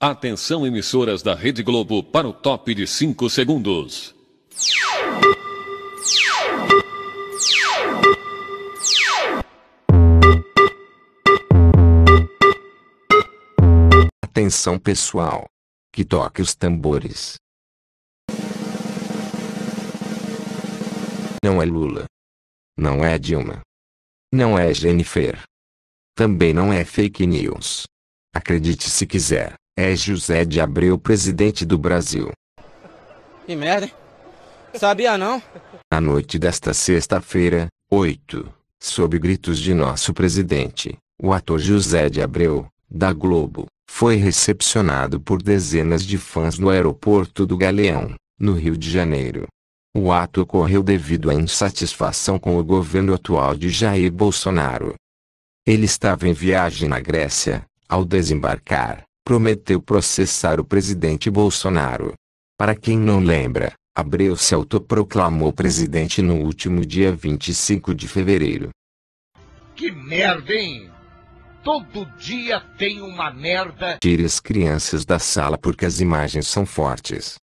Atenção emissoras da Rede Globo para o top de 5 segundos. Atenção pessoal. Que toque os tambores. Não é Lula. Não é Dilma. Não é Jennifer. Também não é fake news. Acredite se quiser, é José de Abreu, presidente do Brasil. Que merda, hein? Sabia não? À noite desta sexta-feira, 8, sob gritos de nosso presidente, o ator José de Abreu, da Globo, foi recepcionado por dezenas de fãs no aeroporto do Galeão, no Rio de Janeiro. O ato ocorreu devido à insatisfação com o governo atual de Jair Bolsonaro. Ele estava em viagem na Grécia, ao desembarcar, prometeu processar o presidente Bolsonaro. Para quem não lembra, Abreu se autoproclamou presidente no último dia 25 de fevereiro. Que merda, hein? Todo dia tem uma merda. Tire as crianças da sala porque as imagens são fortes.